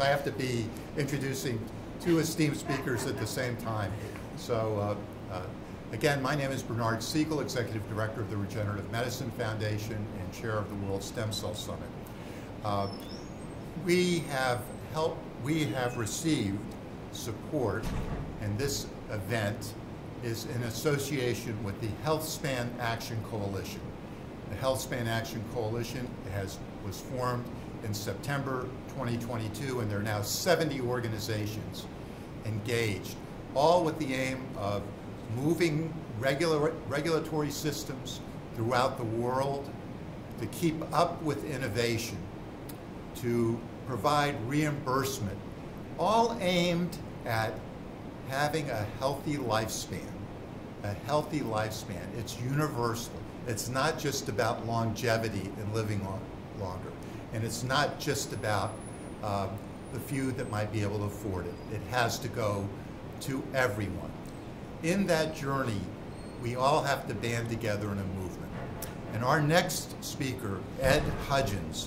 I have to be introducing two esteemed speakers at the same time. So, uh, uh, again, my name is Bernard Siegel, Executive Director of the Regenerative Medicine Foundation and Chair of the World Stem Cell Summit. Uh, we have helped, we have received support, and this event is in association with the HealthSpan Action Coalition. The HealthSpan Action Coalition has, was formed in September 2022, and there are now 70 organizations engaged, all with the aim of moving regular, regulatory systems throughout the world to keep up with innovation, to provide reimbursement, all aimed at having a healthy lifespan. A healthy lifespan. It's universal. It's not just about longevity and living on longer. And it's not just about um, the few that might be able to afford it. It has to go to everyone. In that journey, we all have to band together in a movement. And our next speaker, Ed Hudgins,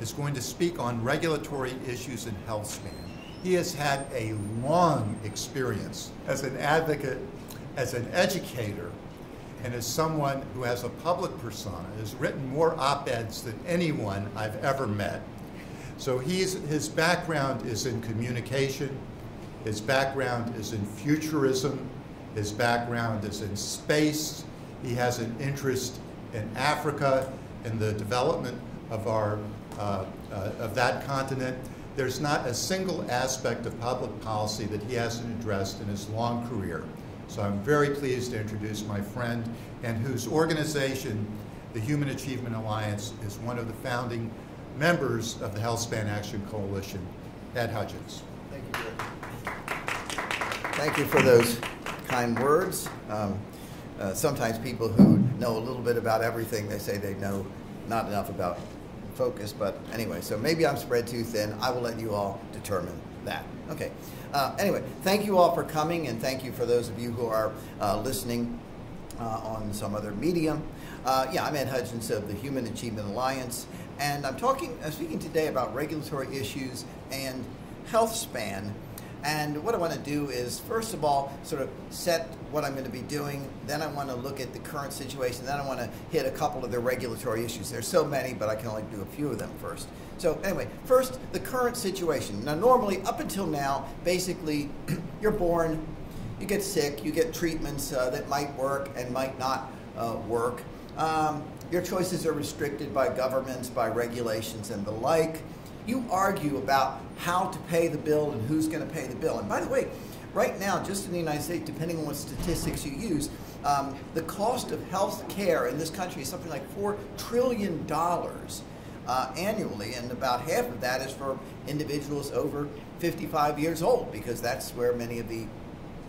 is going to speak on regulatory issues in health HealthSpan. He has had a long experience as an advocate, as an educator, and as someone who has a public persona, has written more op-eds than anyone I've ever met. So he's, his background is in communication, his background is in futurism, his background is in space, he has an interest in Africa, in the development of, our, uh, uh, of that continent. There's not a single aspect of public policy that he hasn't addressed in his long career. So I'm very pleased to introduce my friend and whose organization, the Human Achievement Alliance, is one of the founding members of the HealthSpan Action Coalition, Ed Hudgins. Thank you, Thank you for those kind words. Um, uh, sometimes people who know a little bit about everything, they say they know not enough about focus, but anyway, so maybe I'm spread too thin. I will let you all determine that. Okay. Uh, anyway, thank you all for coming, and thank you for those of you who are uh, listening on some other medium. Uh, yeah, I'm Ed Hudgins of the Human Achievement Alliance, and I'm talking, I'm speaking today about regulatory issues and health span. And what I want to do is, first of all, sort of set what I'm going to be doing. Then I want to look at the current situation. Then I want to hit a couple of the regulatory issues. There's so many, but I can only do a few of them first. So anyway, first, the current situation. Now, normally, up until now, basically, you're born, you get sick, you get treatments uh, that might work and might not uh, work. Um, your choices are restricted by governments, by regulations, and the like. You argue about how to pay the bill and who's going to pay the bill. And by the way, right now, just in the United States, depending on what statistics you use, um, the cost of health care in this country is something like $4 trillion uh, annually, and about half of that is for individuals over 55 years old, because that's where many of the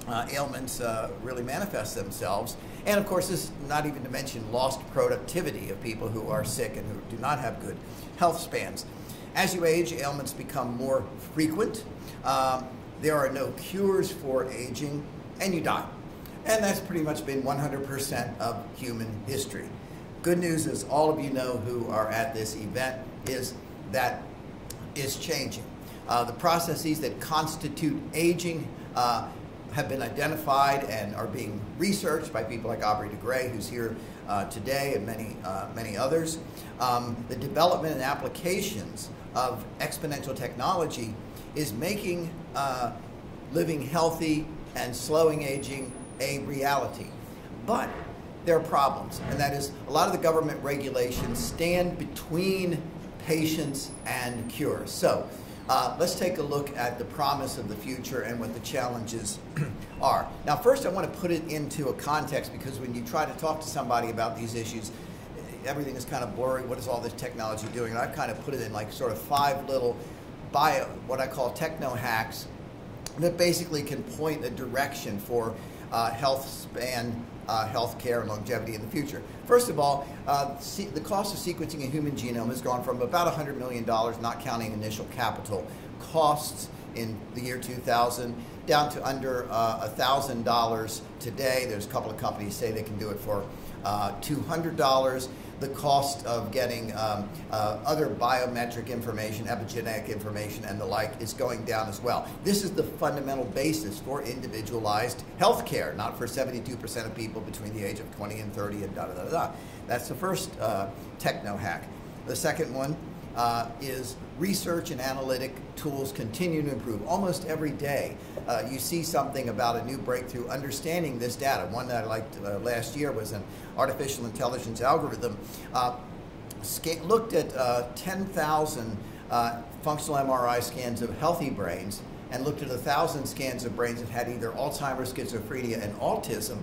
uh, ailments uh, really manifest themselves. And of course, this not even to mention lost productivity of people who are sick and who do not have good health spans. As you age, ailments become more frequent. Um, there are no cures for aging, and you die. And that's pretty much been 100% of human history. Good news is all of you know who are at this event is that is changing. Uh, the processes that constitute aging uh, have been identified and are being researched by people like Aubrey de Grey, who's here uh, today, and many, uh, many others. Um, the development and applications of exponential technology is making uh, living healthy and slowing aging a reality. But there are problems, and that is a lot of the government regulations stand between patients and cures. So uh, let's take a look at the promise of the future and what the challenges are. Now, first, I want to put it into a context because when you try to talk to somebody about these issues, everything is kind of blurry. What is all this technology doing? And I've kind of put it in like sort of five little bio, what I call techno hacks that basically can point a direction for uh, health span uh, health care and longevity in the future. First of all, uh, the cost of sequencing a human genome has gone from about $100 million, not counting initial capital costs in the year 2000, down to under uh, $1,000 today. There's a couple of companies say they can do it for uh, $200. The cost of getting um, uh, other biometric information, epigenetic information, and the like is going down as well. This is the fundamental basis for individualized health care, not for 72% of people between the age of 20 and 30 and da da da da. That's the first uh, techno hack. The second one uh, is research and analytic tools continue to improve. Almost every day, uh, you see something about a new breakthrough understanding this data. One that I liked uh, last year was an artificial intelligence algorithm. Uh, looked at uh, 10,000 uh, functional MRI scans of healthy brains and looked at 1,000 scans of brains that had either Alzheimer's, schizophrenia, and autism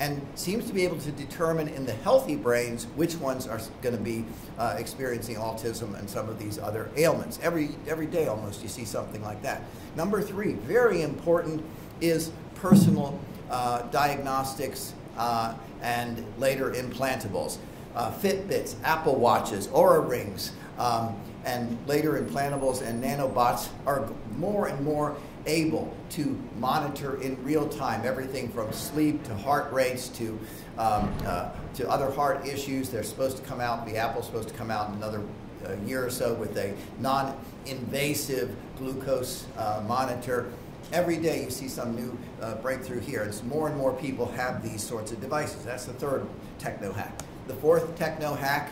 and seems to be able to determine in the healthy brains which ones are going to be uh, experiencing autism and some of these other ailments. Every, every day almost you see something like that. Number three, very important, is personal uh, diagnostics uh, and later implantables. Uh, Fitbits, Apple Watches, Oura Rings, um, and later implantables and nanobots are more and more able to monitor in real time everything from sleep to heart rates to um, uh, to other heart issues. They're supposed to come out. The Apple's supposed to come out in another uh, year or so with a non-invasive glucose uh, monitor. Every day you see some new uh, breakthrough here. As more and more people have these sorts of devices. That's the third techno hack. The fourth techno hack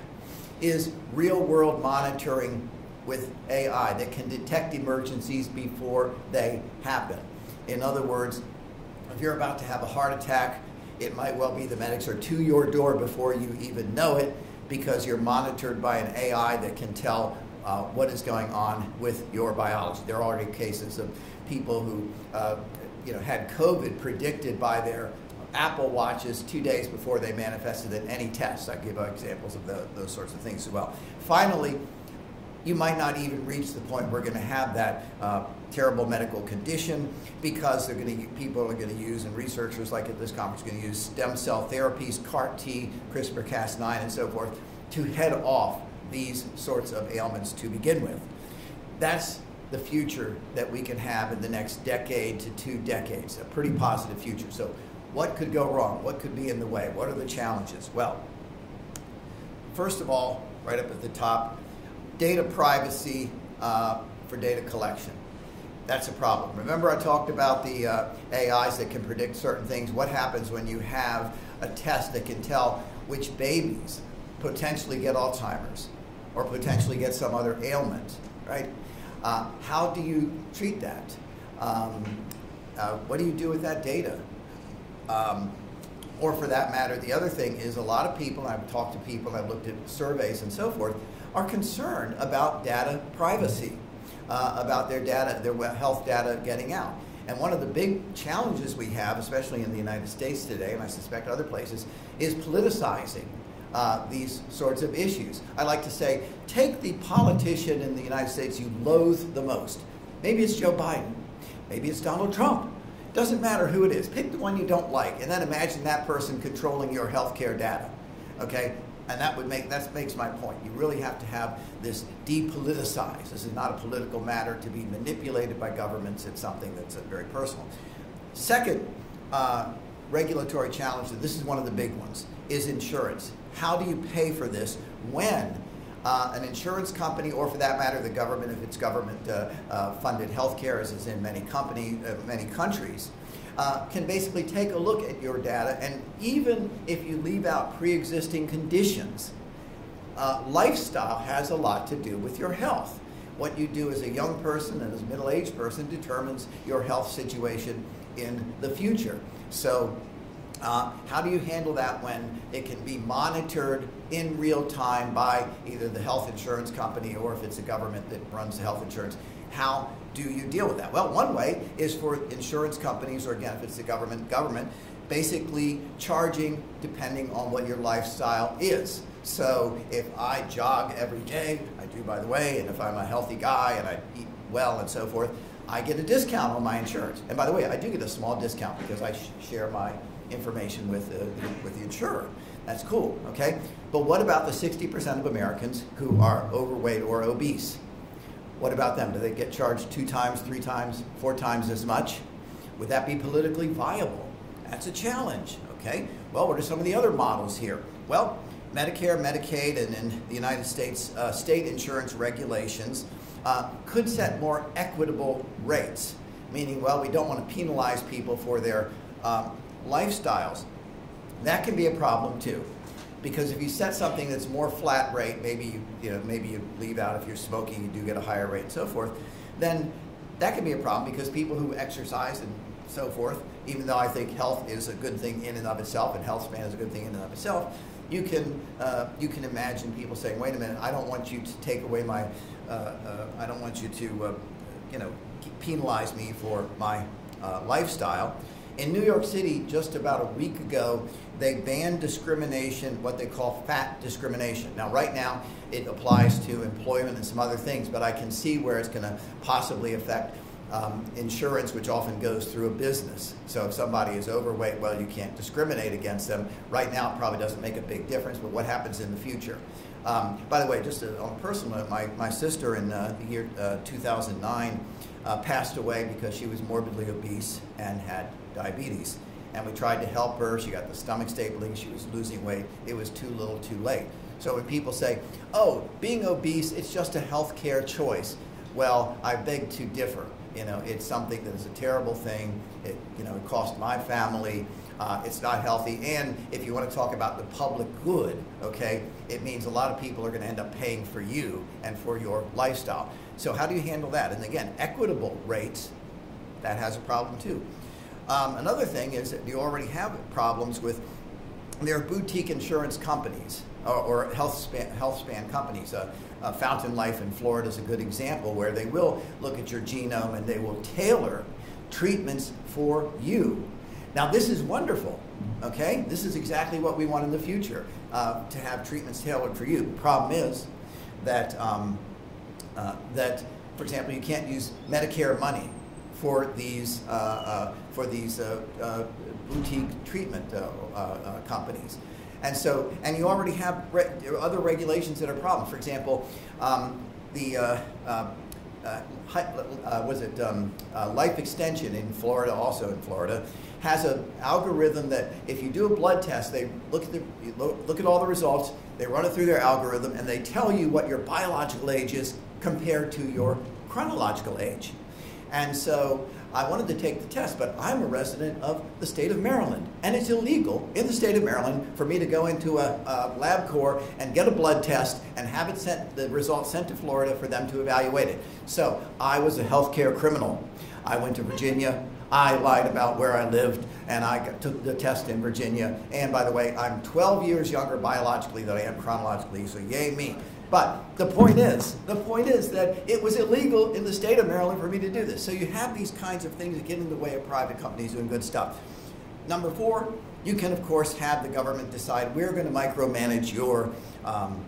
is real-world monitoring with AI that can detect emergencies before they happen. In other words, if you're about to have a heart attack, it might well be the medics are to your door before you even know it because you're monitored by an AI that can tell uh, what is going on with your biology. There are already cases of people who uh, you know, had COVID predicted by their Apple Watches two days before they manifested in any test. I give examples of the, those sorts of things as well. Finally, you might not even reach the point where we're going to have that uh, terrible medical condition because they're going to people are going to use and researchers like at this conference are going to use stem cell therapies, CAR T, CRISPR Cas9, and so forth to head off these sorts of ailments to begin with. That's the future that we can have in the next decade to two decades, a pretty positive future. So what could go wrong? What could be in the way? What are the challenges? Well, first of all, right up at the top, data privacy uh, for data collection. That's a problem. Remember I talked about the uh, AIs that can predict certain things. What happens when you have a test that can tell which babies potentially get Alzheimer's or potentially get some other ailment, right? Uh, how do you treat that? Um, uh, what do you do with that data? Um, or for that matter, the other thing is a lot of people, I've talked to people, I've looked at surveys and so forth, are concerned about data privacy, uh, about their data, their health data getting out. And one of the big challenges we have, especially in the United States today, and I suspect other places, is politicizing uh, these sorts of issues. I like to say, take the politician in the United States you loathe the most. Maybe it's Joe Biden. Maybe it's Donald Trump. Doesn't matter who it is. Pick the one you don't like, and then imagine that person controlling your healthcare data. Okay? And that would make that makes my point. You really have to have this depoliticized. This is not a political matter to be manipulated by governments. It's something that's very personal. Second uh, regulatory challenge, this is one of the big ones, is insurance. How do you pay for this when uh, an insurance company, or for that matter, the government, if it's government-funded uh, uh, healthcare, as is in many company, uh, many countries, uh, can basically take a look at your data, and even if you leave out pre-existing conditions, uh, lifestyle has a lot to do with your health. What you do as a young person and as a middle-aged person determines your health situation in the future. So uh, how do you handle that when it can be monitored in real time by either the health insurance company or if it's a government that runs the health insurance? How do you deal with that? Well, one way is for insurance companies, or again, if it's the government, government, basically charging depending on what your lifestyle is. So if I jog every day, I do by the way, and if I'm a healthy guy and I eat well and so forth, I get a discount on my insurance. And by the way, I do get a small discount because I sh share my information with the, with the insurer. That's cool, okay? But what about the 60% of Americans who are overweight or obese? What about them? Do they get charged two times, three times, four times as much? Would that be politically viable? That's a challenge, okay? Well, what are some of the other models here? Well, Medicare, Medicaid, and in the United States, uh, state insurance regulations uh, could set more equitable rates, meaning, well, we don't want to penalize people for their um, lifestyles. That can be a problem too, because if you set something that's more flat rate, maybe you, you know, maybe you leave out if you're smoking, you do get a higher rate and so forth, then that can be a problem because people who exercise and so forth, even though I think health is a good thing in and of itself, and health span is a good thing in and of itself, you can uh, you can imagine people saying, "Wait a minute, I don't want you to take away my, uh, uh, I don't want you to, uh, you know, penalize me for my uh, lifestyle." In New York City, just about a week ago, they banned discrimination, what they call fat discrimination. Now, right now, it applies to employment and some other things, but I can see where it's going to possibly affect um, insurance, which often goes through a business. So if somebody is overweight, well, you can't discriminate against them. Right now, it probably doesn't make a big difference, but what happens in the future? Um, by the way, just a, on a personal note, my, my sister in uh, the year uh, 2009 uh, passed away because she was morbidly obese and had diabetes. And we tried to help her. She got the stomach stapling. She was losing weight. It was too little too late. So when people say, oh, being obese, it's just a health care choice. Well, I beg to differ. You know, it's something that is a terrible thing. It, you know, it cost my family. Uh, it's not healthy. And if you want to talk about the public good, okay, it means a lot of people are going to end up paying for you and for your lifestyle. So how do you handle that? And again, equitable rates, that has a problem too. Um, another thing is that you already have problems with there are boutique insurance companies or, or health, span, health span companies. Uh, uh, Fountain Life in Florida is a good example where they will look at your genome and they will tailor treatments for you. Now, this is wonderful, okay? This is exactly what we want in the future uh, to have treatments tailored for you. The problem is that, um, uh, that, for example, you can't use Medicare money for these, uh, uh, for these uh, boutique treatment companies. And so, and you already have re other regulations that are problems. For example, um, the uh, uh, uh, was it um, life extension in Florida, also in Florida, has an algorithm that if you do a blood test, they look at the look at all the results, they run it through their algorithm, and they tell you what your biological age is compared to your chronological age. And so I wanted to take the test, but I'm a resident of the state of Maryland. And it's illegal in the state of Maryland for me to go into a, a LabCorp and get a blood test and have it sent, the results sent to Florida for them to evaluate it. So I was a healthcare criminal. I went to Virginia. I lied about where I lived, and I took the test in Virginia. And by the way, I'm 12 years younger biologically than I am chronologically, so yay me. But the point is, the point is that it was illegal in the state of Maryland for me to do this. So you have these kinds of things that get in the way of private companies doing good stuff. Number four, you can of course have the government decide we're going to micromanage your um,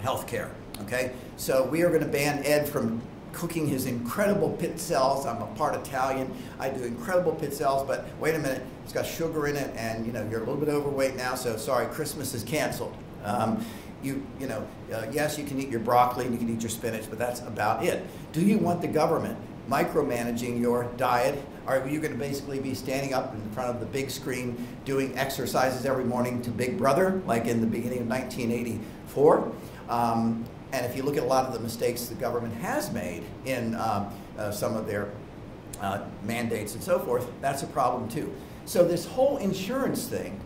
health care. Okay, so we are going to ban Ed from cooking his incredible pizzelles. I'm a part Italian. I do incredible pizzelles, but wait a minute, it's got sugar in it, and you know you're a little bit overweight now, so sorry, Christmas is canceled. Um, you, you know, uh, yes, you can eat your broccoli and you can eat your spinach, but that's about it. Do you want the government micromanaging your diet? Are you going to basically be standing up in front of the big screen doing exercises every morning to Big Brother, like in the beginning of 1984? Um, and if you look at a lot of the mistakes the government has made in um, uh, some of their uh, mandates and so forth, that's a problem too. So this whole insurance thing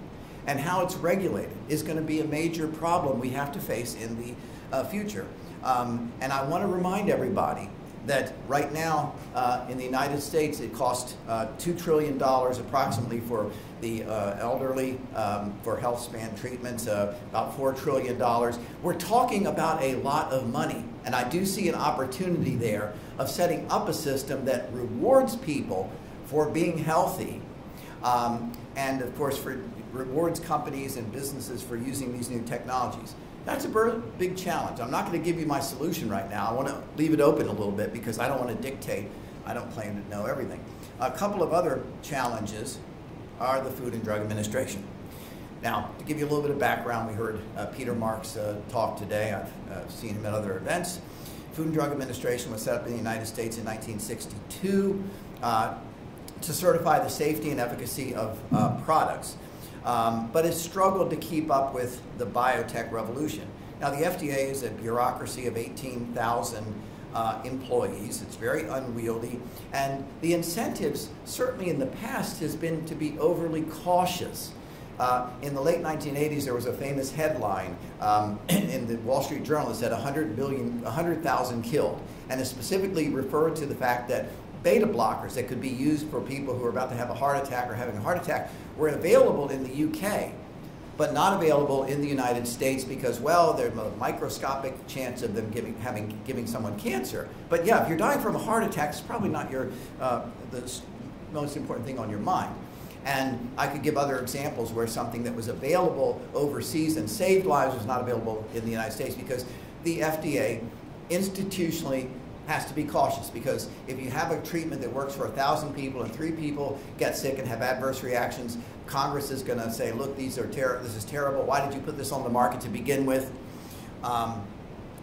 and how it's regulated is going to be a major problem we have to face in the uh, future. Um, and I want to remind everybody that right now uh, in the United States it costs uh, $2 trillion approximately for the uh, elderly um, for health span treatments, uh, about $4 trillion. We're talking about a lot of money. And I do see an opportunity there of setting up a system that rewards people for being healthy um, and of course for rewards companies and businesses for using these new technologies. That's a big challenge. I'm not going to give you my solution right now. I want to leave it open a little bit because I don't want to dictate. I don't claim to know everything. A couple of other challenges are the Food and Drug Administration. Now, to give you a little bit of background, we heard uh, Peter Marks uh, talk today. I've uh, seen him at other events. Food and Drug Administration was set up in the United States in 1962 uh, to certify the safety and efficacy of uh, products. Um, but has struggled to keep up with the biotech revolution. Now, the FDA is a bureaucracy of 18,000 uh, employees. It's very unwieldy. And the incentives, certainly in the past, has been to be overly cautious. Uh, in the late 1980s, there was a famous headline um, in the Wall Street Journal that said 100 billion, 100,000 killed, and it specifically referred to the fact that beta blockers that could be used for people who are about to have a heart attack or having a heart attack were available in the UK but not available in the United States because, well, there's a microscopic chance of them giving, having, giving someone cancer. But yeah, if you're dying from a heart attack, it's probably not your, uh, the most important thing on your mind. And I could give other examples where something that was available overseas and saved lives was not available in the United States because the FDA institutionally has to be cautious because if you have a treatment that works for a thousand people and three people get sick and have adverse reactions, Congress is going to say, "Look, these are ter- this is terrible. Why did you put this on the market to begin with?" Um,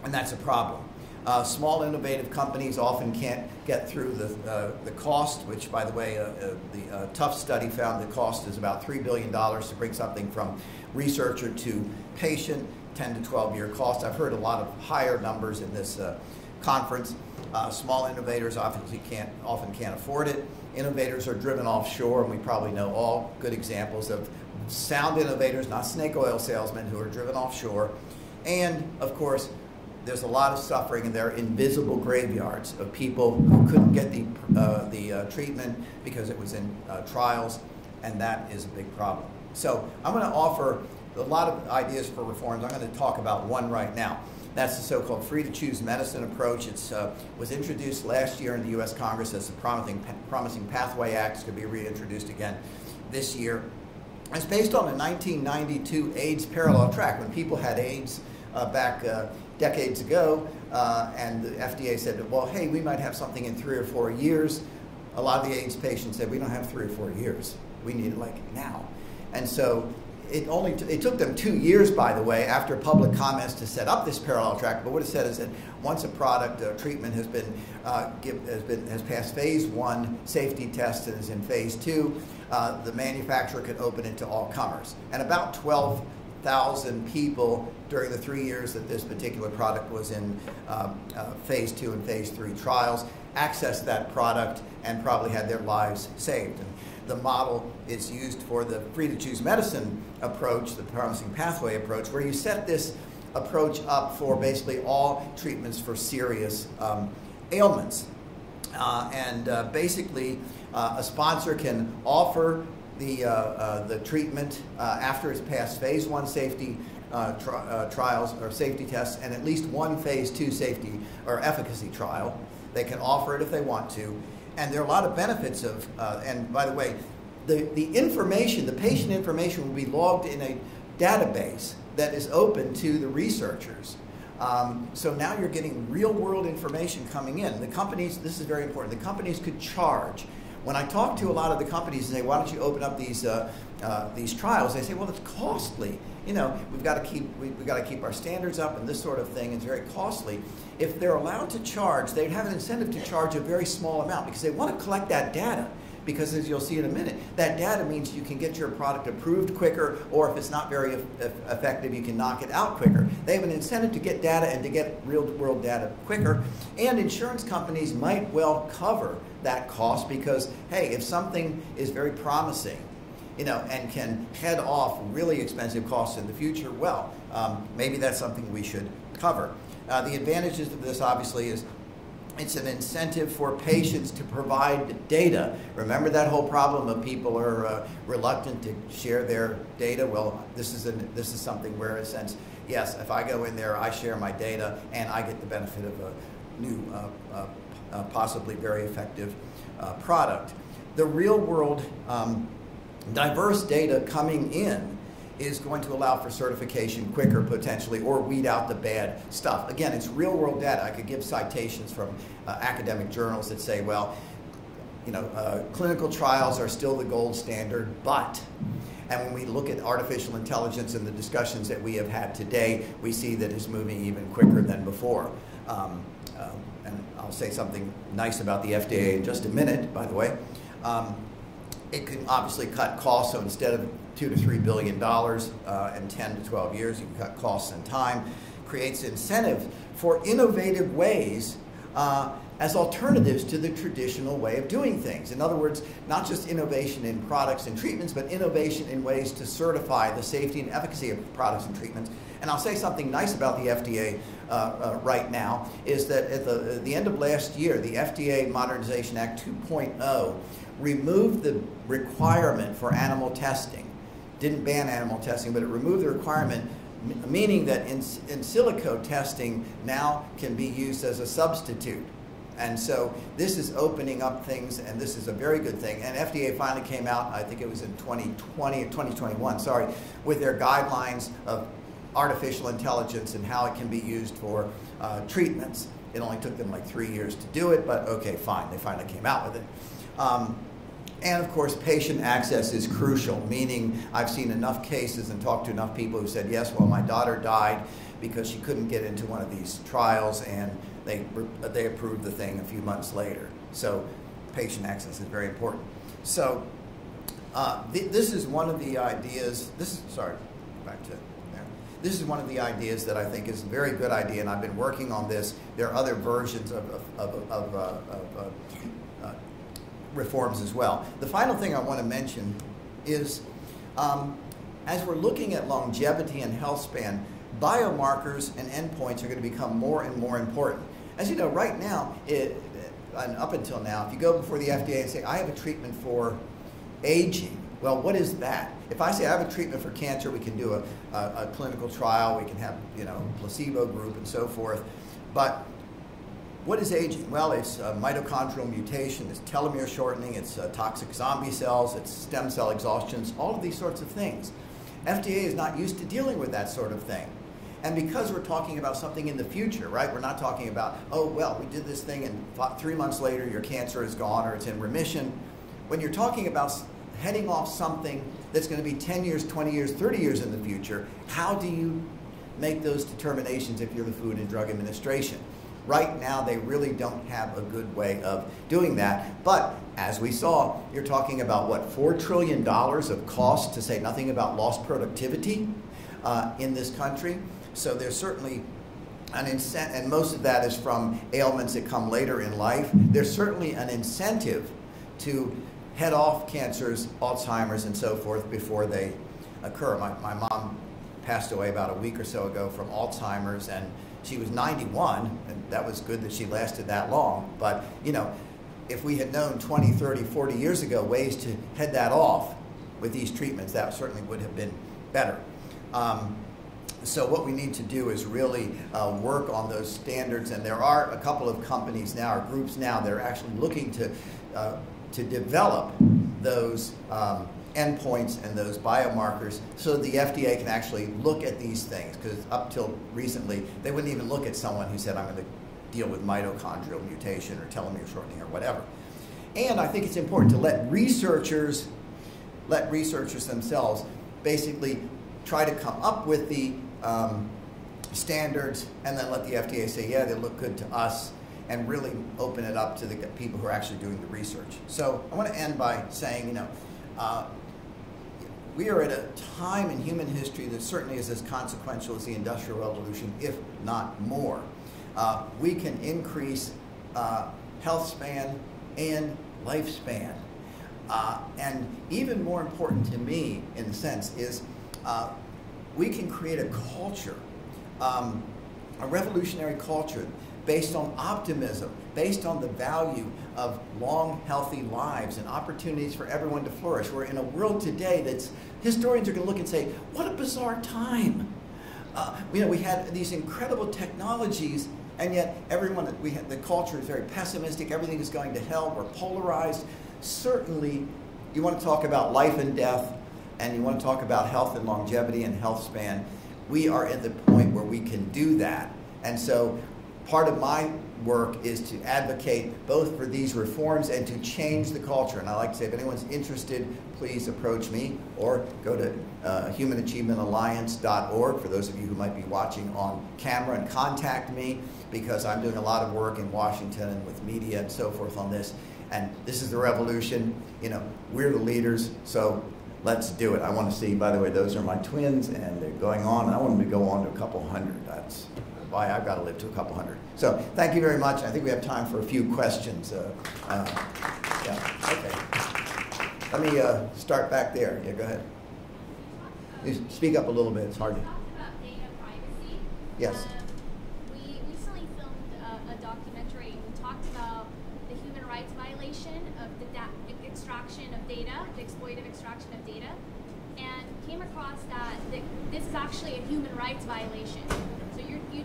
and that's a problem. Uh, small innovative companies often can't get through the, uh, the cost, which, by the way, uh, uh the Tufts study found the cost is about $3 billion to bring something from researcher to patient, 10 to 12 year cost. I've heard a lot of higher numbers in this uh, conference. Uh, small innovators obviously can't, often can't afford it. Innovators are driven offshore, and we probably know all good examples of sound innovators, not snake oil salesmen, who are driven offshore. And of course, there's a lot of suffering, and there are invisible graveyards of people who couldn't get the, uh, the uh, treatment because it was in uh, trials, and that is a big problem. So I'm going to offer a lot of ideas for reforms. I'm going to talk about one right now. That's the so-called free-to-choose medicine approach. It uh, was introduced last year in the U.S. Congress as the Promising, Promising Pathway Act. It's going to be reintroduced again this year. It's based on a 1992 AIDS parallel track when people had AIDS uh, back uh, decades ago, uh, and the FDA said, well, hey, we might have something in three or four years. A lot of the AIDS patients said, we don't have three or four years. We need it like now. And so it only it took them two years, by the way, after public comments to set up this parallel track. But what it said is that once a product uh, treatment has been, uh, give, has been has passed phase one safety test and is in phase two, uh, the manufacturer can open it to all comers. And about 12,000 people during the three years that this particular product was in um, uh, phase two and phase three trials accessed that product and probably had their lives saved. And the model is used for the free to choose medicine approach, the promising pathway approach, where you set this approach up for basically all treatments for serious um, ailments. Uh, and uh, basically, uh, a sponsor can offer the, uh, uh, the treatment uh, after it's passed phase one safety tri trials or safety tests and at least one phase two safety or efficacy trial. They can offer it if they want to and there are a lot of benefits of, uh, and by the way, the, the information, the patient information will be logged in a database that is open to the researchers. Um, so now you're getting real world information coming in. The companies, this is very important, the companies could charge. When I talk to a lot of the companies and say, why don't you open up these, uh, uh, these trials, they say, well, it's costly. You know, we've got to keep, we, have got to keep our standards up and this sort of thing is very costly if they're allowed to charge, they'd have an incentive to charge a very small amount because they want to collect that data. Because as you'll see in a minute, that data means you can get your product approved quicker, or if it's not very effective, you can knock it out quicker. They have an incentive to get data and to get real world data quicker. And insurance companies might well cover that cost because, hey, if something is very promising, you know, and can head off really expensive costs in the future, well, um, maybe that's something we should cover. Uh, the advantages of this obviously is it's an incentive for patients to provide data. Remember that whole problem of people are uh, reluctant to share their data? Well, this is, a, this is something where, in a sense, yes, if I go in there, I share my data, and I get the benefit of a new, uh, uh, uh possibly very effective uh, product. The real world um, diverse data coming in is going to allow for certification quicker potentially or weed out the bad stuff. Again, it's real world data. I could give citations from uh, academic journals that say, well, you know, uh, clinical trials are still the gold standard, but, and when we look at artificial intelligence and the discussions that we have had today, we see that it's moving even quicker than before. Um, um, and I'll say something nice about the FDA in just a minute, by the way. Um, it can obviously cut costs. So instead of two to three billion dollars uh, in 10 to 12 years, you can cut costs and time. Creates incentive for innovative ways uh, as alternatives to the traditional way of doing things. In other words, not just innovation in products and treatments, but innovation in ways to certify the safety and efficacy of products and treatments. And I'll say something nice about the FDA uh, uh, right now is that at the, at the end of last year, the FDA Modernization Act 2.0 removed the requirement for animal testing. Didn't ban animal testing, but it removed the requirement, meaning that in, in silico testing now can be used as a substitute. And so this is opening up things, and this is a very good thing. And FDA finally came out, I think it was in 2020 or 2021, sorry, with their guidelines of artificial intelligence and how it can be used for uh, treatments. It only took them like three years to do it, but okay, fine. They finally came out with it. Um, and of course, patient access is crucial, meaning I've seen enough cases and talked to enough people who said, yes, well, my daughter died because she couldn't get into one of these trials and they, they approved the thing a few months later. So patient access is very important. So uh, th this is one of the ideas, this is, sorry, back to there. This is one of the ideas that I think is a very good idea, and I've been working on this. There are other versions of, of, of, of, uh, of uh, reforms as well. The final thing I want to mention is um, as we're looking at longevity and health span, biomarkers and endpoints are going to become more and more important. As you know, right now, it, and up until now, if you go before the FDA and say, I have a treatment for aging, well, what is that? If I say I have a treatment for cancer, we can do a, a, a clinical trial, we can have, you know, placebo group and so forth. But what is aging? Well, it's mitochondrial mutation, it's telomere shortening, it's uh, toxic zombie cells, it's stem cell exhaustions, all of these sorts of things. FDA is not used to dealing with that sort of thing. And because we're talking about something in the future, right? We're not talking about, oh, well, we did this thing and three months later your cancer is gone or it's in remission. When you're talking about heading off something that's going to be 10 years, 20 years, 30 years in the future, how do you make those determinations if you're the Food and Drug Administration? Right now, they really don't have a good way of doing that. But as we saw, you're talking about what, $4 trillion of cost, to say nothing about lost productivity uh, in this country. So there's certainly an incentive, and most of that is from ailments that come later in life. There's certainly an incentive to head off cancers, Alzheimer's, and so forth before they occur. My, my mom passed away about a week or so ago from Alzheimer's, and she was 91, and that was good that she lasted that long. But, you know, if we had known 20, 30, 40 years ago ways to head that off with these treatments, that certainly would have been better. Um, so what we need to do is really uh, work on those standards, and there are a couple of companies now, or groups now, that are actually looking to, uh, to develop those um, endpoints and those biomarkers so the FDA can actually look at these things. Because up till recently, they wouldn't even look at someone who said, I'm going to deal with mitochondrial mutation or telomere shortening or whatever. And I think it's important to let researchers, let researchers themselves basically try to come up with the um, standards and then let the FDA say, yeah, they look good to us and really open it up to the people who are actually doing the research. So I want to end by saying, you know, uh, we are at a time in human history that certainly is as consequential as the Industrial Revolution, if not more. Uh, we can increase uh, health span and lifespan. Uh, and even more important to me, in a sense, is uh, we can create a culture, um, a revolutionary culture based on optimism, based on the value of long, healthy lives and opportunities for everyone to flourish. We're in a world today that's historians are going to look and say, what a bizarre time. Uh, you know, we had these incredible technologies, and yet everyone, we had, the culture is very pessimistic. Everything is going to hell. We're polarized. Certainly, you want to talk about life and death, and you want to talk about health and longevity and health span. We are at the point where we can do that. And so part of my work is to advocate both for these reforms and to change the culture. And I like to say, if anyone's interested, please approach me or go to uh, humanachievementalliance.org for those of you who might be watching on camera and contact me because I'm doing a lot of work in Washington and with media and so forth on this. and this is the revolution. You know, we're the leaders, so let's do it. I want to see, by the way, those are my twins, and they're going on. I want them to go on to a couple hundred. That's why I've got to live to a couple hundred. So thank you very much. I think we have time for a few questions. Uh, uh, yeah, okay. Let me uh, start back there. Yeah, go ahead. You speak up a little bit. It's hard to. Yes. Um, we recently filmed a, documentary and we talked about the human rights violation of the that extraction of data, the exploitive extraction of data, and came across that this is actually a human rights violation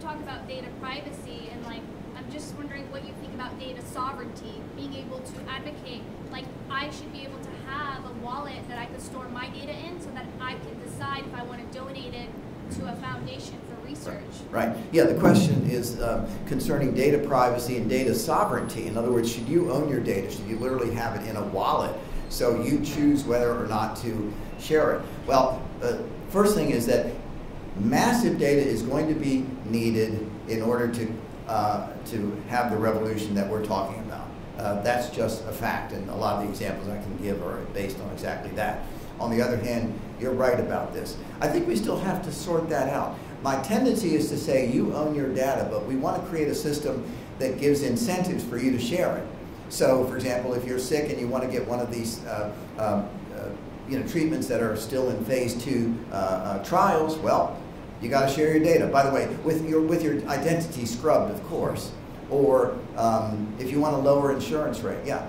talk about data privacy and like I'm just wondering what you think about data sovereignty, being able to advocate like I should be able to have a wallet that I could store my data in so that I can decide if I want to donate it to a foundation for research. Right. Yeah, the question is um, concerning data privacy and data sovereignty. In other words, should you own your data? Should you literally have it in a wallet so you choose whether or not to share it? Well, the first thing is that massive data is going to be needed in order to, uh, to have the revolution that we're talking about. Uh, that's just a fact, and a lot of the examples I can give are based on exactly that. On the other hand, you're right about this. I think we still have to sort that out. My tendency is to say you own your data, but we want to create a system that gives incentives for you to share it. So, for example, if you're sick and you want to get one of these uh, um, uh, you know, treatments that are still in phase two uh, uh trials, well, you got to share your data. By the way, with your, with your identity scrubbed, of course. Or um, if you want a lower insurance rate, yeah.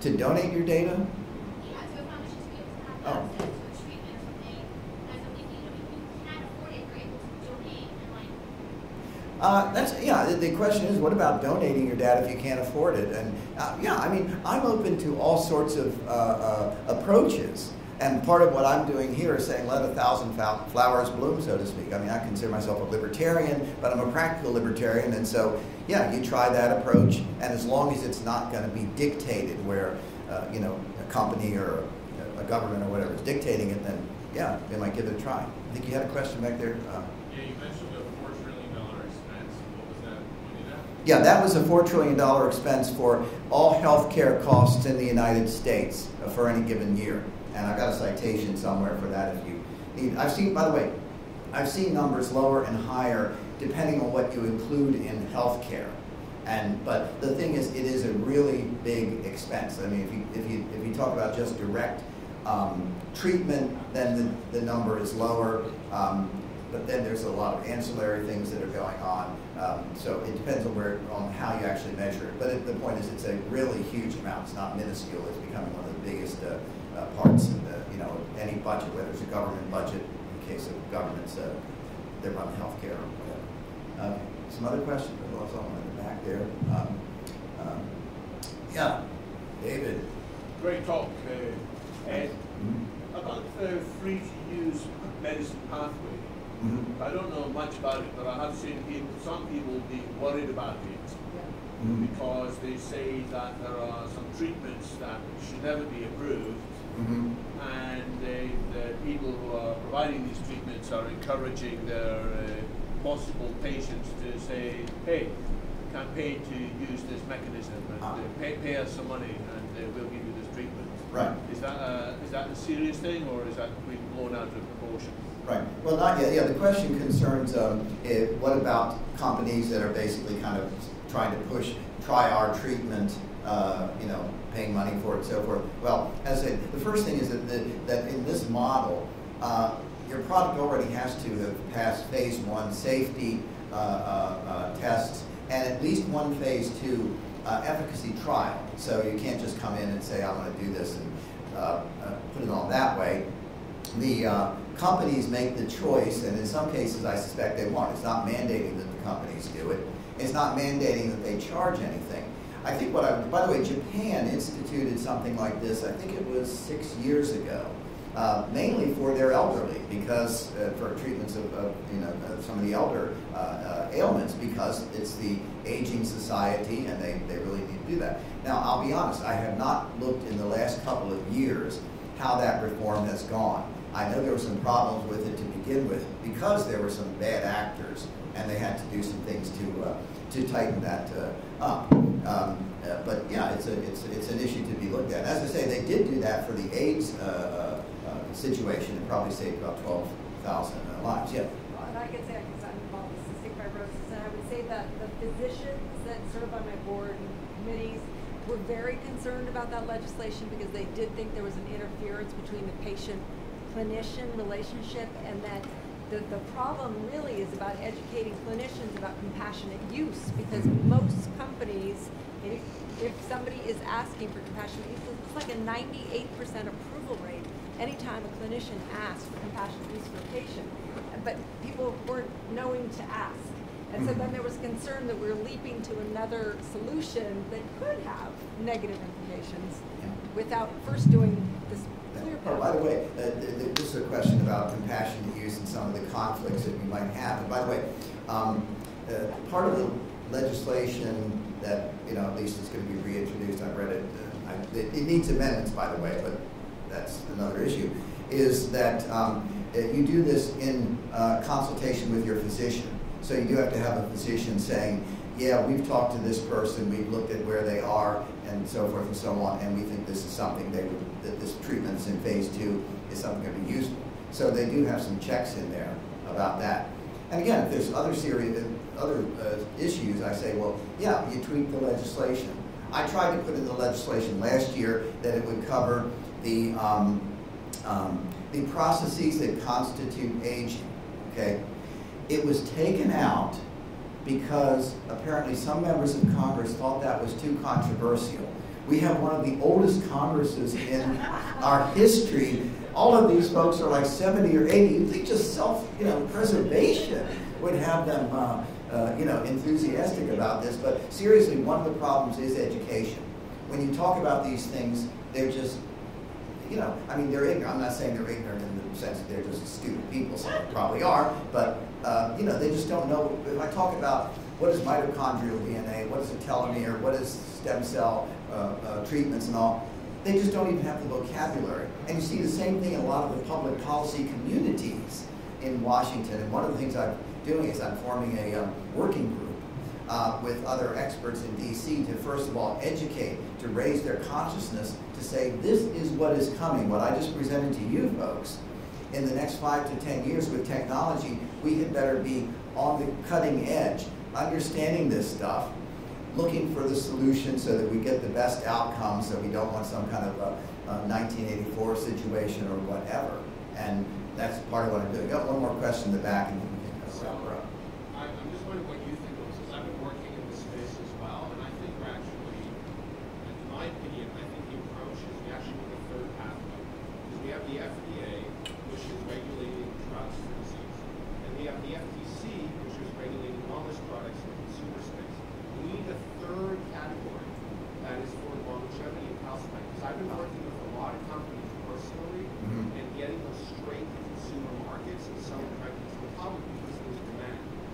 to donate your data? Yeah, so if I'm just be able to have oh. access to a treatment or something, as a, if you, if you can't afford it, you're able to donate and like. Uh, that's yeah. The, question is, what about donating your data if you can't afford it? And uh, yeah, I mean, I'm open to all sorts of uh, uh approaches. And part of what I'm doing here is saying, let a thousand flowers bloom, so to speak. I mean, I consider myself a libertarian, but I'm a practical libertarian. And so, yeah, you try that approach. And as long as it's not going to be dictated where, uh, you know, a company or a government or whatever is dictating it, then yeah, they might give it a try. I think you had a question back there. Uh, yeah, you mentioned a $4 trillion expense. What was that pointed at? Yeah, that was a $4 trillion expense for all health care costs in the United States for any given year and I've got a citation somewhere for that if you need. I've seen, by the way, I've seen numbers lower and higher depending on what you include in healthcare. And but the thing is, it is a really big expense. I mean, if you if you if you talk about just direct um, treatment, then the, the number is lower. Um, but then there's a lot of ancillary things that are going on. Um, so it depends on where on how you actually measure it. But it, the point is, it's a really huge amount. It's not minuscule. It's becoming one of the biggest uh, uh, parts of the, you know, any budget, whether it's a government budget, in case of governments, uh, they run healthcare or whatever. Uh, some other questions? There's also one in the back there. Um, um, yeah, David. Great talk, uh, Ed. Mm-hmm. About the free-to-use medicine pathway. Mm-hmm. I don't know much about it, but I have seen people, some people be worried about it mm-hmm. because they say that there are some treatments that should never be approved Mm-hmm. And the people who are providing these treatments are encouraging their uh, possible patients to say, hey, campaign to use this mechanism and uh, pay, pay us some money and uh, we'll give you this treatment. Right. Is that a, is that a serious thing or is that being blown out of proportion? Right. Well, not yet. Yeah, the question concerns um, if, what about companies that are basically kind of trying to push, try our treatment, uh, you know, paying money for it and so forth. Well, as I said, the first thing is that, the, that in this model, uh, your product already has to have passed phase one safety uh, uh, uh tests and at least one phase two uh, efficacy trial. So you can't just come in and say, I'm going to do this and uh, put it on that way. The companies make the choice, and in some cases I suspect they won't. It's not mandating that the companies do it. It's not mandating that they charge anything. I think what I, by the way, Japan instituted something like this, I think it was six years ago, uh, mainly for their elderly, because uh, for treatments of, of you know some of the elder uh, uh, ailments, because it's the aging society, and they, they really need to do that. Now, I'll be honest, I have not looked in the last couple of years how that reform has gone. I know there were some problems with it to begin with because there were some bad actors, and they had to do some things to uh, to tighten that up. Um, but yeah, it's a it's it's an issue to be looked at. As I say, they did do that for the AIDS situation and probably saved about twelve thousand lives. Yeah. Well, and I can say, because I'm involved with cystic fibrosis, and I would say that the physicians that serve on my board and committees were very concerned about that legislation because they did think there was an interference between the patient-clinician relationship and that the, the problem really is about educating clinicians about compassionate use because most companies, if, if somebody is asking for compassionate use, it's like a 98% approval rate anytime a clinician asks for compassionate use for a patient. But people weren't knowing to ask. And so then there was concern that we are leaping to another solution that could have negative implications Yeah. without first doing this clear Oh, by the way, uh, th- th- this is a question about compassionate use and some of the conflicts that we might have. And by the way, um, uh, part of the legislation that, you know, at least is going to be reintroduced, I've read it, uh, I- it it needs amendments, by the way, but that's another issue, is that um, uh, you do this in uh, consultation with your physician. So you do have to have a physician saying, yeah, we've talked to this person, we've looked at where they are, and so forth and so on, and we think this is something they would, that this treatment is in phase two is something that would be useful. So they do have some checks in there about that. And again, if there's other serious, other uh, issues, I say, well, yeah, you tweak the legislation. I tried to put in the legislation last year that it would cover the, um, um, the processes that constitute aging, okay? It was taken out because apparently some members of Congress thought that was too controversial. We have one of the oldest Congresses in our history. All of these folks are like 70 or 80. You'd think just self, you know, preservation would have them, uh, uh, you know, enthusiastic about this. But seriously, one of the problems is education. When you talk about these things, they're just you know, I mean, they're ignorant. I'm not saying they're ignorant in the sense that they're just stupid people, some probably are, but, uh, you know, they just don't know. If I talk about what is mitochondrial DNA, what is a telomere, what is stem cell uh, uh, treatments and all, they just don't even have the vocabulary. And you see the same thing in a lot of the public policy communities in Washington. And one of the things I'm doing is I'm forming a um, working group uh, with other experts in DC to first of all educate, to raise their consciousness, to say this is what is coming. What I just presented to you folks, in the next five to ten years with technology, we had better be on the cutting edge, understanding this stuff, looking for the solution so that we get the best outcome, so we don't want some kind of a, a 1984 situation or whatever. And that's part of what I'm doing. Got one more question in the back, and then we can wrap her up. I- I'm just wondering what you think of this, 'cause I've been working in this space as well, and I think we're actually, in my opinion, I think the approach is we actually need a third pathway. Because we have the FDA, which is regulating drugs for disease, and we have the FTC, which is regulating wellness products in the consumer space. We need a third category that is for longevity and health span. Because I've been working with a lot of companies personally Mhm. and getting them straight to consumer markets and selling directly to the public because there's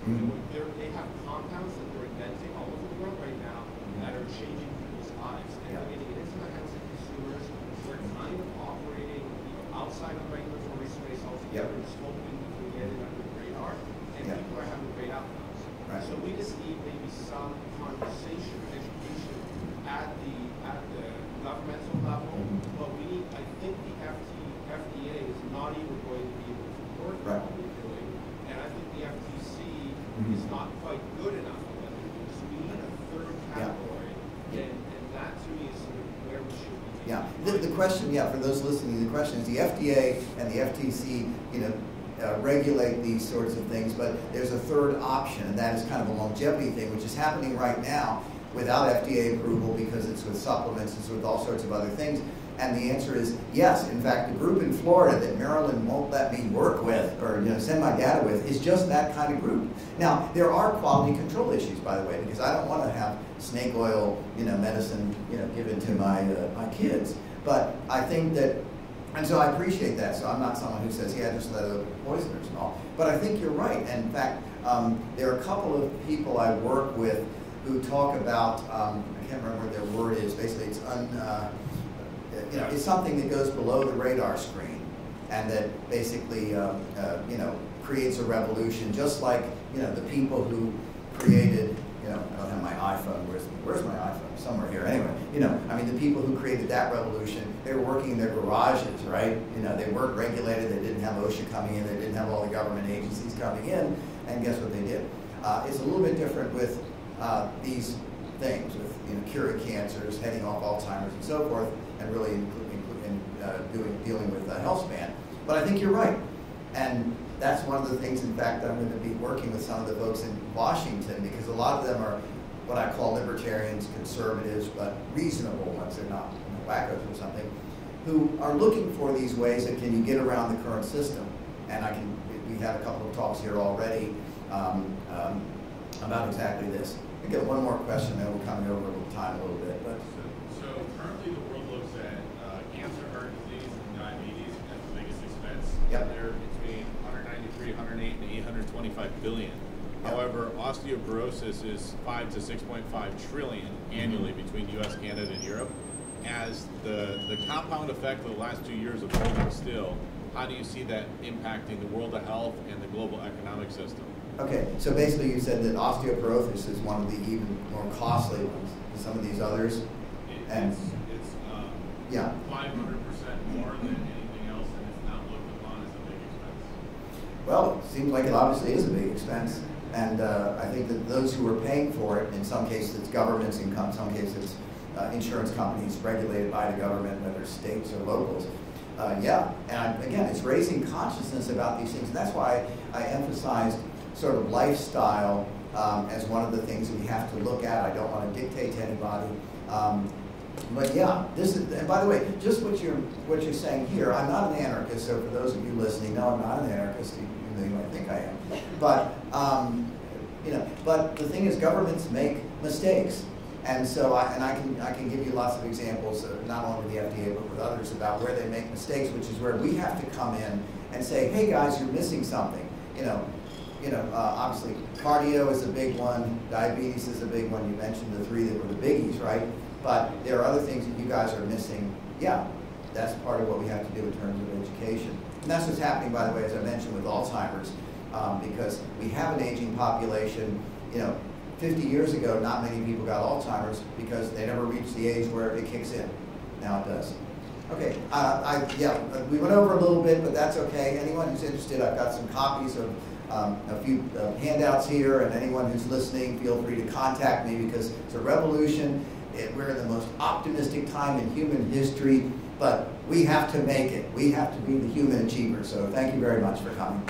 demand. And they're, they have compounds that they're inventing all over the world right now that are changing people's lives. And Yeah. they're getting it into the hands of consumers. We're kind of operating outside of regulatory space altogether, Yep. just hoping we can get it under the radar. And Yeah. people are having great outcomes. Right. So we just need maybe some conversation, education at the at the governmental level. Mhm. But we need, I think the FT, FDA is not even going to be able to work Right. what we're doing. And I think the Mhm. is not quite good enough at what they're doing. We need a third Yeah. category. And, and that to me is sort of where we should be. Yeah, the, the question, yeah, for those listening, the question is the FDA and the FTC, you know, uh, regulate these sorts of things, but there's a third option, and that is kind of a longevity thing, which is happening right now without FDA approval because it's with supplements, it's with all sorts of other things. And the answer is yes. In fact, the group in Florida that Maryland won't let me work with or you know send my data with is just that kind of group. Now there are quality control issues, by the way, because I don't want to have snake oil, you know, medicine, you know, given to my uh, my kids. But I think that, and so I appreciate that. So I'm not someone who says, yeah, just let it poisoners and all. But I think you're right. And in fact, um, there are a couple of people I work with who talk about, um, I can't remember what their word is. Basically, it's un. Uh, you know, it's something that goes below the radar screen. and that basically, um, uh, you know, creates a revolution, just like, you know, the people who created, you know, I don't have my iPhone, where's, where's my iPhone? Somewhere here, anyway, you know, I mean, the people who created that revolution, they were working in their garages, right? You know, they weren't regulated, they didn't have OSHA coming in, they didn't have all the government agencies coming in, and guess what they did? Uh, it's a little bit different with uh, these things, with you know, curing cancers, heading off Alzheimer's and so forth, and really in, uh, doing, dealing with the health span. But I think you're right. And that's one of the things, in fact, I'm going to be working with some of the folks in Washington because a lot of them are what I call libertarians, conservatives, but reasonable ones. They're not you know, wackos or something, who are looking for these ways that can you get around the current system. And I can, we had a couple of talks here already um, um, about exactly this. I get one more question, then we're coming over a little time a little bit. But So, so currently the world looks at uh, cancer, heart disease, and diabetes as the biggest expense. Yep. They're between 193, 108, and 825 billion. Yep. However, osteoporosis is 5 to 6.5 trillion annually Mm-hmm. between U.S., Canada, and Europe. As the the compound effect of the last two years of holding still, how do you see that impacting the world of health and the global economic system? Okay, so basically you said that osteoporosis is one of the even more costly ones than some of these others. It- And- It's, it's um, Yeah. 500% more than anything else, and it's not looked upon as a big expense. Well, it seems like it obviously is a big expense. And uh, I think that those who are paying for it, in some cases it's governments, in some cases uh, insurance companies regulated by the government, whether states or locals. Uh, yeah, and again, it's raising consciousness about these things. And that's why I emphasized sort of lifestyle um, as one of the things we have to look at. I don't want to dictate to anybody. Um, but yeah, this is, and by the way, just what you're, what you're saying here, I'm not an anarchist, so for those of you listening, no, I'm not an anarchist, even you might think I am. But, um, you know, but the thing is, governments make mistakes. And so, I, and I can, I can give you lots of examples, uh, not only with the FDA, but with others, about where they make mistakes, which is where we have to come in and say, hey guys, you're missing something. You know, you know, uh, obviously cardio is a big one, diabetes is a big one. You mentioned the three that were the biggies, right? But there are other things that you guys are missing. Yeah, that's part of what we have to do in terms of education. And that's what's happening, by the way, as I mentioned, with Alzheimer's, um, because we have an aging population. You know, 50 years ago, not many people got Alzheimer's because they never reached the age where it kicks in. Now it does. Okay, uh, I, yeah, we went over a little bit, but that's okay. Anyone who's interested, I've got some copies of um, a few uh, handouts here, and anyone who's listening, feel free to contact me because it's a revolution. We're in the most optimistic time in human history, but we have to make it. We have to be the human achievers. So thank you very much for coming.